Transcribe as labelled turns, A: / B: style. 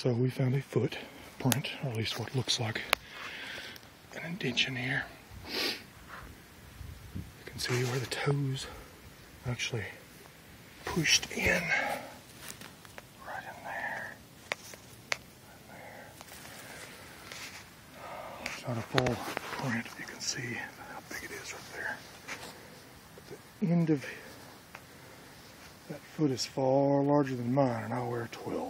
A: So we found a footprint, or at least what looks like an indentation here. You can see where the toes actually pushed in. Right in there. It's not a full print, you can see how big it is right there. But the end of that foot is far larger than mine, and I wear 12.